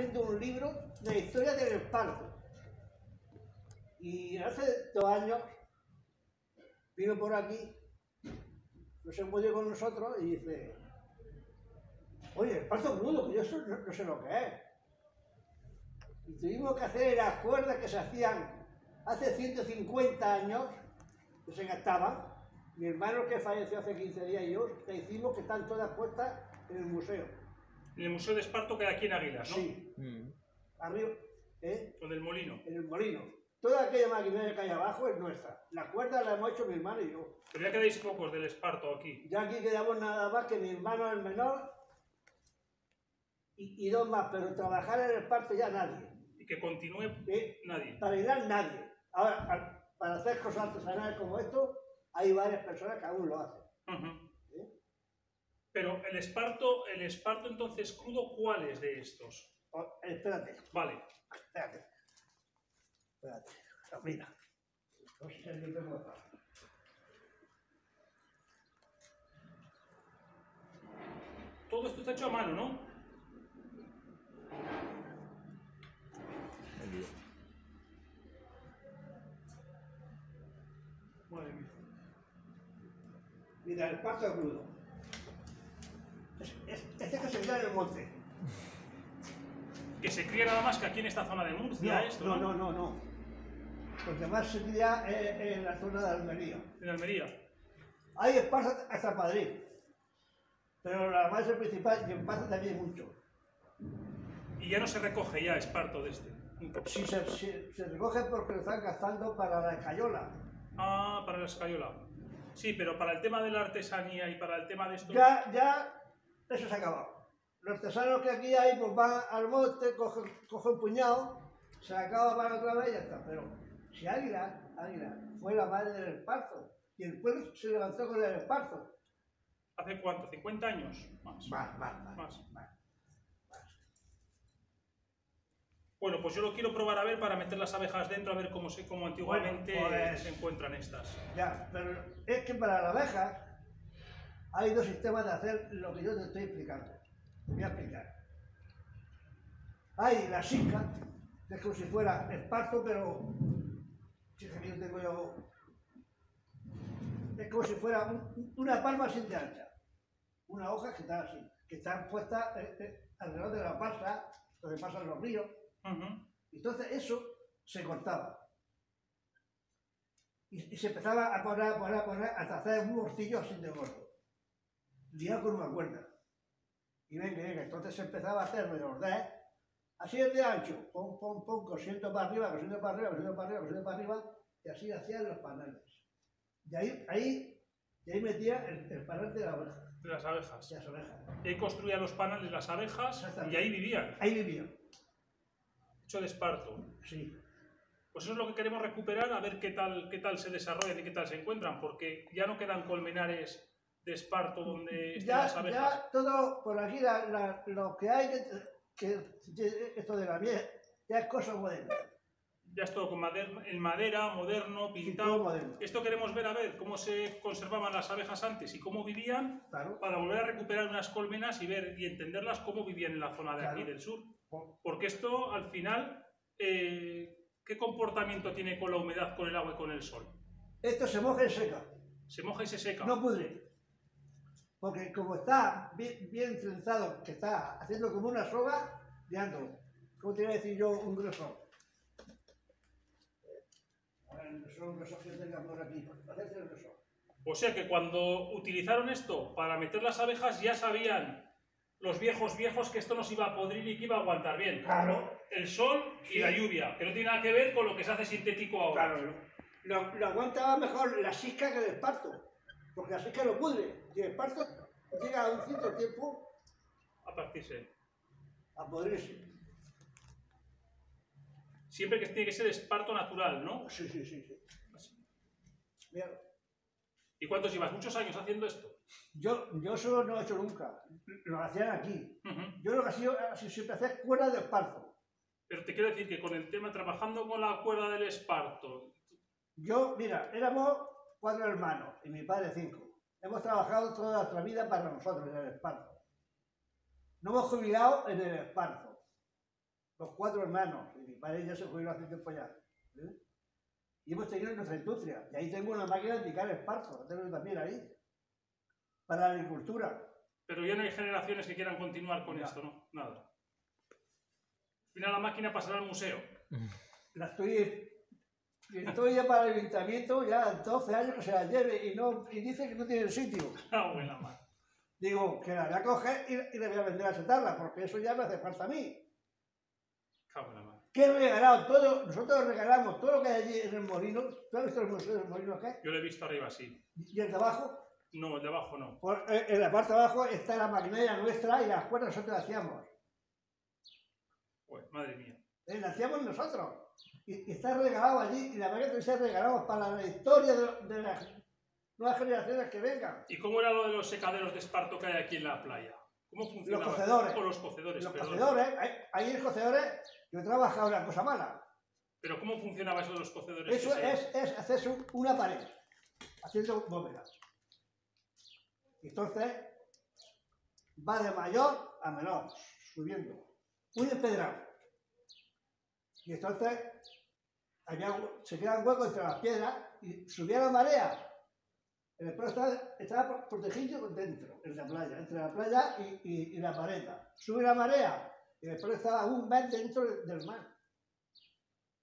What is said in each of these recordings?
haciendo un libro de historia del esparto. Y hace dos años vino por aquí, no se puede con nosotros y dice, oye, el esparto crudo, que yo eso no, no sé lo que es. Y tuvimos que hacer las cuerdas que se hacían hace 150 años, que se gastaban. Mi hermano que falleció hace 15 días y yo, le hicimos que están todas puestas en el museo. En el Museo de Esparto que hay aquí en Águilas, ¿no? Sí, Mm. arriba, ¿eh? Lo del molino. en el molino. Toda aquella maquinaria que hay abajo es nuestra. La cuerda la hemos hecho mi hermano y yo. Pero ya quedáis pocos del Esparto aquí. Ya aquí quedamos nada más que mi hermano el menor y, y dos más, pero trabajar en el parto ya nadie. Y que continúe ¿eh? nadie. Para hilar nadie. Ahora, para hacer cosas artesanales como esto, hay varias personas que aún lo hacen. ¿eh? Pero el esparto, el esparto entonces crudo, ¿cuál es de estos? O- espérate, Vale. espérate. Espérate. Mira. No sé si tengo acá. Todo esto está hecho a mano, ¿no? Madre mía. Mira, el pasto crudo. Es- es- Este que se queda en el monte. Que se cría nada más que aquí en esta zona de Murcia, No, esto, no, no, no, no. Porque más se cría en, en la zona de Almería. En Almería. Hay esparza hasta Madrid. Pero la base principal y en también mucho. Y ya no se recoge ya esparto de este. Si se, si- se recoge porque lo están gastando para la escayola. Ah, para la escayola. Sí, pero para el tema de la artesanía y para el tema de esto... Ya, ya, eso se ha acabado. Los artesanos que aquí hay, pues van al monte, cogen, cogen un puñado, se acaba para otra vez y ya está. Pero si Águila, Águila, fue la madre del esparzo, y el pueblo se levantó con el esparzo. ¿Hace cuánto? ¿50 años? Más. Más, más, más. Más. más. Bueno, pues yo lo quiero probar a ver para meter las abejas dentro, a ver cómo, se, cómo antiguamente Bueno, pues- se encuentran estas. Ya, pero es que para la abeja hay dos sistemas de hacer lo que yo te estoy explicando. Te voy a explicar. Hay la que es como si fuera esparto, pero fíjate yo tengo yo. Es como si fuera un- una palma sin de ancha. Una hoja que está así, que está puesta eh, eh, alrededor de la palsa, donde pasan los ríos. Entonces eso se cortaba. Y, y se empezaba a poner, a poner, a poner, hasta hacer un morcillo así de gordo. Liado con una cuerda. Y venga, venga, entonces se empezaba a hacer redondez, así de ancho, pum, pum, pum, cosiendo para arriba, cosiendo para arriba, cosiendo para arriba, cosiendo para arriba, y así hacían los paneles. Y ahí, ahí, y ahí metía el, el panel de la oveja, De las abejas. de las ovejas. Y ahí construían los panales las abejas y ahí vivían, Ahí vivían, hecho de esparto. sí. Pues eso es lo que queremos recuperar, a ver qué tal, qué tal se desarrollan y qué tal se encuentran, porque ya no quedan colmenares de esparto donde ya, las abejas. ya todo por aquí la- la- lo que hay que, que- esto de la miel ya es cosa moderna Ya es todo con mader- en madera, moderno, sí, pintado. moderno Esto queremos ver a ver cómo se conservaban las abejas antes y cómo vivían claro para volver a recuperar unas colmenas y ver y entenderlas cómo vivían en la zona de aquí del sur. Porque esto al final, eh, ¿qué comportamiento tiene con la humedad, con el agua y con el sol? esto se moja y seca Se moja y se seca. no pudre porque como está bien, bien trenzado que está haciendo como una soga liándolo ¿cómo te iba a decir yo un grosor? A ver, el grosor, que tenga por aquí el grosor O sea que cuando utilizaron esto para meter las abejas ya sabían los viejos viejos que esto no se iba a podrir y que iba a aguantar bien. claro El sol y Sí. la lluvia, que no tiene nada que ver con lo que se hace sintético ahora. Claro, lo, lo aguantaba mejor la sisca que el esparto, porque la sisca lo pudre, y el esparto llega a un cierto tiempo A partirse. a podrirse. Siempre que tiene que ser esparto natural, ¿no? Sí, sí, sí. sí. Mira, ¿Y cuántos llevas? ¿Muchos años haciendo esto? yo, yo solo no he hecho nunca, lo hacían aquí. Yo lo que ha sido siempre hacer cuerdas de esparto. Pero te quiero decir que con el tema, trabajando con la cuerda del esparto, Yo, mira, éramos cuatro hermanos y mi padre cinco. Hemos trabajado toda nuestra vida para nosotros en el esparto. No hemos jubilado en el esparto. los cuatro hermanos. Y mi padre ya se jubiló hace tiempo ya. ¿eh? Y hemos tenido nuestra industria. Y ahí tengo una máquina de picar esparto, la tengo también ahí. Para la agricultura. Pero ya no hay generaciones que quieran continuar con Ya. esto, ¿no? Nada. Al final la máquina pasará al museo. La estoy. Y Estoy ya para el ayuntamiento, ya 12 años que se la lleve y, no, y dice que no tiene sitio. Ah, buena madre. Digo, que la voy a coger y, y la voy a vender a setarla, porque eso ya me hace falta a mí. La madre. ¿Qué he regalado? Todo, nosotros regalamos todo lo que hay allí en el molino. ¿Tú has visto el museo del molino acá? Yo lo he visto arriba, sí. Y el de abajo, No, el de abajo no. por- eh, en la parte de abajo está la maquinaria nuestra y las cuerdas nosotros las hacíamos. Pues, madre mía. Eh, la hacíamos nosotros. Y, y está regalado allí y la máquina que se regalamos para la historia de, de las nuevas generaciones que vengan. ¿Y cómo era lo de los secaderos de esparto que hay aquí en la playa? ¿Cómo funcionaba? Los cocedores. O los cocedores, Los perdón. cocedores, ahí, en cocedores, yo he trabajado una cosa mala. Pero ¿cómo funcionaba eso de los cocedores? Eso que es, es hacerse un- una pared, haciendo bóvedas. Entonces, va de mayor a menor, subiendo. Un empedrado. Y entonces, había se quedan huecos entre las piedras y subía la marea. El empedrado estaba, estaba protegido dentro, en la playa, entre la playa y, y- y la pared. Sube la marea y el empedrado estaba un mes dentro del mar.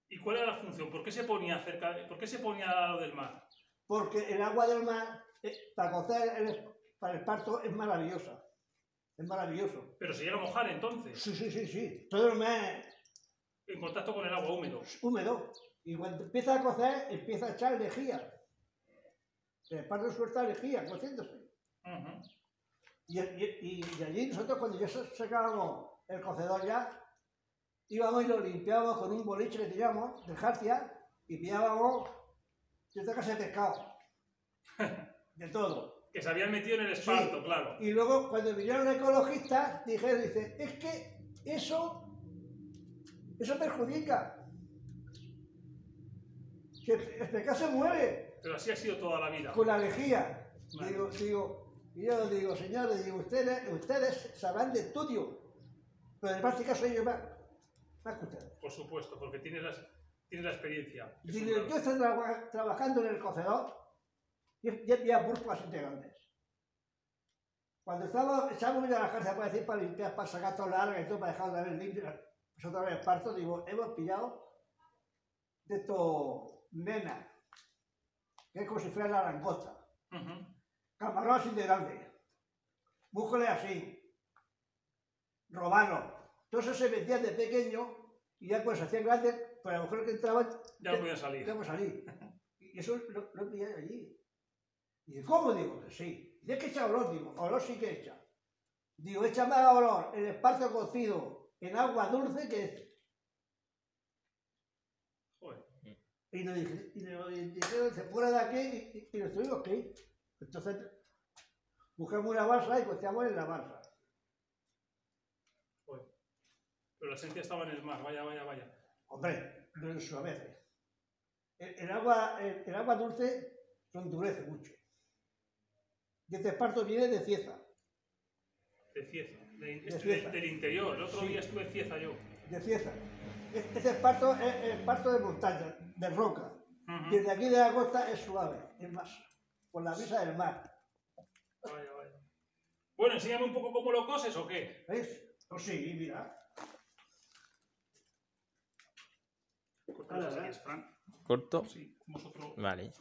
¿Y cuál era la función? ¿Por qué se ponía cerca? de- ¿Por qué se ponía al lado del mar? porque el agua del mar eh, para cocer el, para el parto es maravillosa. Es maravilloso. Pero se llega a mojar entonces, Sí, sí, sí, sí. Todo el mes en contacto con el agua húmedo. húmedo. Y cuando empieza a cocer, empieza a echar lejía. El parto suelta lejía, cociéndose. Ujú. Y, y- y- y allí nosotros cuando ya sa- sacábamos el cocedor ya, íbamos y lo limpiábamos con un boliche que teníamos de jarcia y pillábamos otra casa de pescado. De todo. Que se habían metido en el esparto, claro. Y luego, cuando vinieron ecologistas, dijeron, dice, es que eso, eso perjudica. Que el pescado se muere Pero así ha sido toda la vida. con la lejía. Vale. Digo, digo, y yo digo, señores, digo, ustedes, ustedes sabrán de estudio, pero de práctica soy yo más, más que ustedes. Por supuesto, porque tienes la, tienes la experiencia. Es Digo, yo estoy traba- trabajando en el cocedor y ya había púrpuras integrantes. Cuando estaba, echábamos ya la jarcia para decir, para limpiar, para sacar todo larga y todo, para dejar otra vez limpio, pues otra vez parto, digo, hemos pillado de estos nenas, que es como si fuera la langosta, Ujú. camarón así de grande, músculos así, romanos. Eso se vendía de pequeño y ya cuando se hacían grandes, pues a lo mejor que entraban Ya no podía salir. Queremos salir. Y eso lo, lo he pillado allí. Y dice, ¿cómo? Digo, que sí. Dice que echa olor, digo, olor sí que echa. Digo, echa más olor el esparto cocido en agua dulce que. Joder. Y nos dijeron, se fuera de aquí y, y- nos tuvimos que ir. Entonces, buscamos una balsa y cociamos en la balsa. Pero la esencia estaba en el mar. Vaya, vaya, vaya. Hombre, lo ensuavece. El, el agua, el, el agua dulce lo endurece mucho. Y este esparto viene de Cieza. De Cieza. De- De este- Cieza. del interior. El otro Sí. día estuve en Cieza yo. de Cieza. E- Este esparto es es esparto de montaña, de roca. Ujú. Desde aquí de la costa es suave, es más, por la brisa del mar. Vaya, vaya. Bueno, enséñame un poco cómo lo coses o qué. ¿Veis? Pues sí, mira. ¿Corto? Sí, vosotros. Vale.